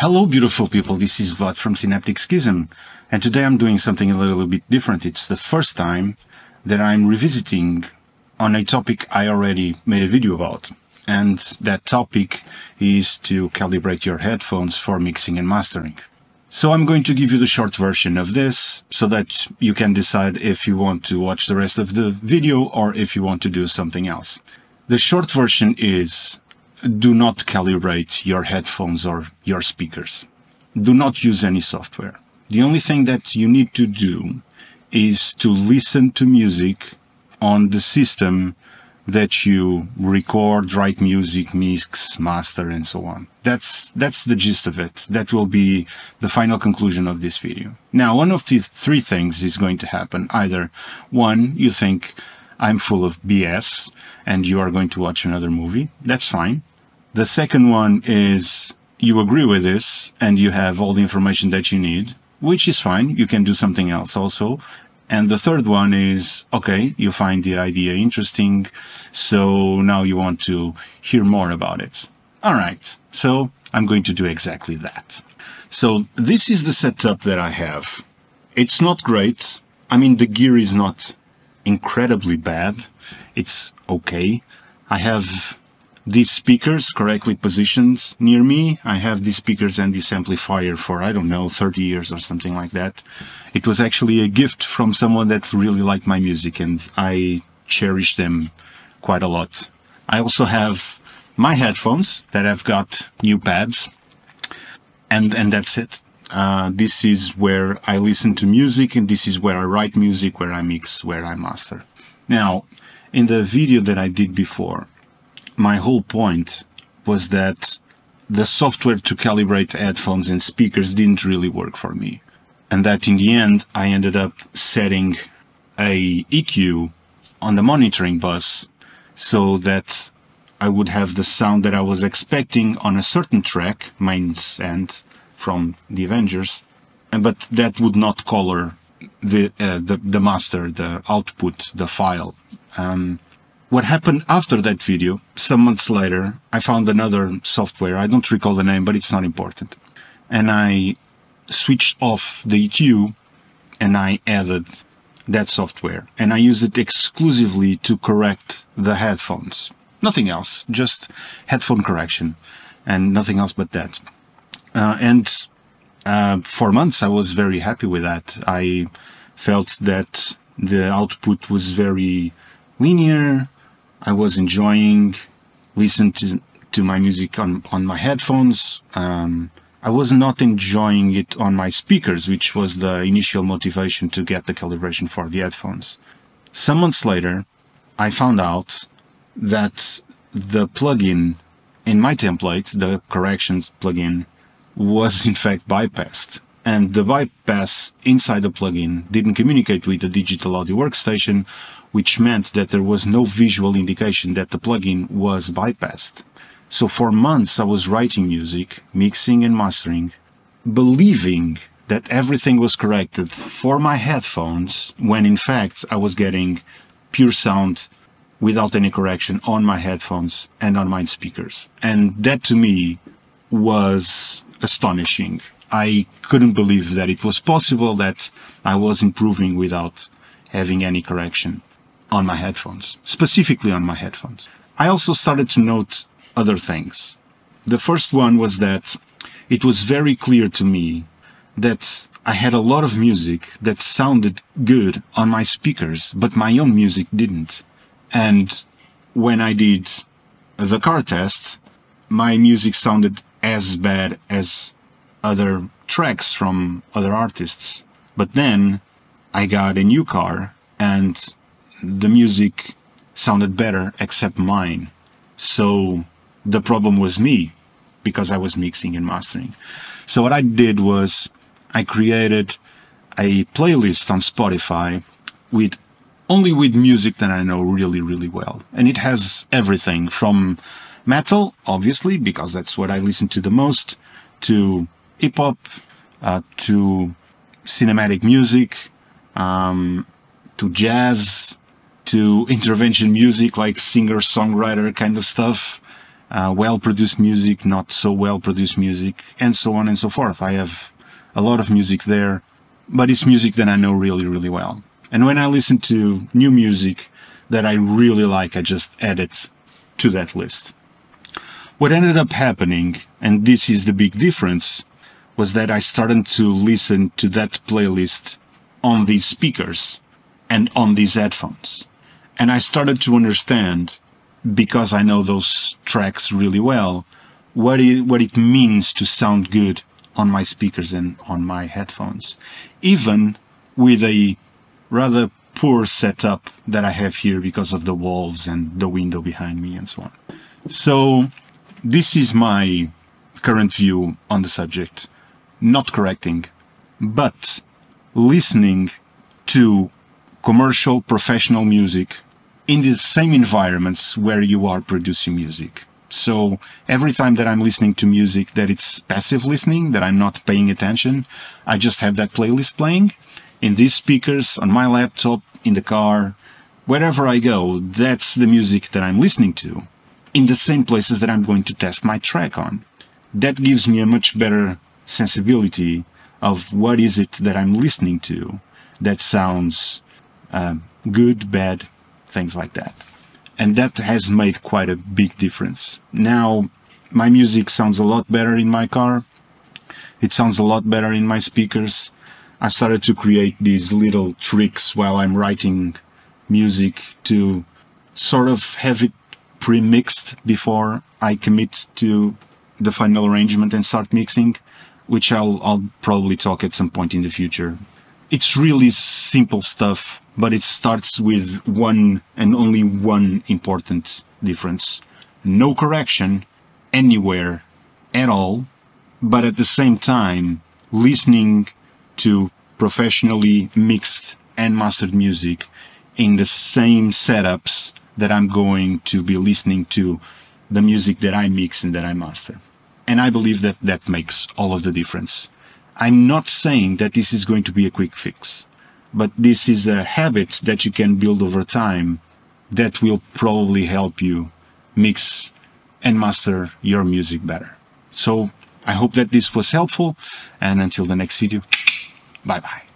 Hello, beautiful people. This is Vlad from Synaptic Schism. And today I'm doing something a little bit different. It's the first time that I'm revisiting on a topic I already made a video about. And that topic is to calibrate your headphones for mixing and mastering. So I'm going to give you the short version of this so that you can decide if you want to watch the rest of the video or if you want to do something else. The short version is do not calibrate your headphones or your speakers. Do not use any software. The only thing that you need to do is to listen to music on the system that you record, write music, mix, master, and so on. That's, that's the gist of it. That will be the final conclusion of this video. Now, one of the three things is going to happen. Either one, you think I'm full of BS and you are going to watch another movie. That's fine. The second one is you agree with this and you have all the information that you need, which is fine. You can do something else also. And the third one is, okay, you find the idea interesting, so now you want to hear more about it. All right, so I'm going to do exactly that. So this is the setup that I have. It's not great. I mean, the gear is not incredibly bad. It's okay. I have these speakers correctly positioned near me. I have these speakers and this amplifier for, I don't know, 30 years or something like that. It was actually a gift from someone that really liked my music and I cherish them quite a lot. I also have my headphones that I've got new pads and, and that's it. Uh, this is where I listen to music and this is where I write music, where I mix, where I master. Now, in the video that I did before, my whole point was that the software to calibrate headphones and speakers didn't really work for me. And that in the end, I ended up setting a EQ on the monitoring bus so that I would have the sound that I was expecting on a certain track, Mains End from the Avengers, but that would not color the, uh, the, the master, the output, the file. Um, what happened after that video, some months later, I found another software. I don't recall the name, but it's not important. And I switched off the EQ and I added that software. And I used it exclusively to correct the headphones. Nothing else, just headphone correction and nothing else but that. Uh, and uh, for months I was very happy with that. I felt that the output was very linear, I was enjoying listening to, to my music on, on my headphones. Um, I was not enjoying it on my speakers, which was the initial motivation to get the calibration for the headphones. Some months later, I found out that the plugin in my template, the corrections plugin, was in fact bypassed. And the bypass inside the plugin didn't communicate with the digital audio workstation, which meant that there was no visual indication that the plugin was bypassed. So for months I was writing music, mixing and mastering, believing that everything was corrected for my headphones, when in fact I was getting pure sound without any correction on my headphones and on my speakers. And that to me was astonishing. I couldn't believe that it was possible that I was improving without having any correction on my headphones, specifically on my headphones. I also started to note other things. The first one was that it was very clear to me that I had a lot of music that sounded good on my speakers, but my own music didn't. And when I did the car test, my music sounded as bad as other tracks from other artists. But then I got a new car and the music sounded better except mine. So the problem was me because I was mixing and mastering. So what I did was I created a playlist on Spotify with only with music that I know really, really well. And it has everything from metal, obviously, because that's what I listen to the most, to hip hop, uh, to cinematic music, um, to jazz, to intervention music like singer-songwriter kind of stuff. uh, well-produced music, not so well-produced music, and so on and so forth. I have a lot of music there, but it's music that I know really, really well. And when I listen to new music that I really like, I just add it to that list. What ended up happening, and this is the big difference, was that I started to listen to that playlist on these speakers and on these headphones. And I started to understand because I know those tracks really well, what it, what it means to sound good on my speakers and on my headphones, even with a rather poor setup that I have here because of the walls and the window behind me and so on. So this is my current view on the subject, not correcting, but listening to commercial professional music in the same environments where you are producing music. So every time that I'm listening to music that it's passive listening, that I'm not paying attention, I just have that playlist playing in these speakers, on my laptop, in the car, wherever I go, that's the music that I'm listening to in the same places that I'm going to test my track on. That gives me a much better sensibility of what is it that I'm listening to that sounds uh, good, bad, things like that. And that has made quite a big difference. Now, my music sounds a lot better in my car. It sounds a lot better in my speakers. I started to create these little tricks while I'm writing music to sort of have it pre-mixed before I commit to the final arrangement and start mixing, which I'll, I'll probably talk at some point in the future. It's really simple stuff but it starts with one and only one important difference. No correction anywhere at all, but at the same time, listening to professionally mixed and mastered music in the same setups that I'm going to be listening to the music that I mix and that I master. And I believe that that makes all of the difference. I'm not saying that this is going to be a quick fix but this is a habit that you can build over time that will probably help you mix and master your music better. So I hope that this was helpful and until the next video, bye bye.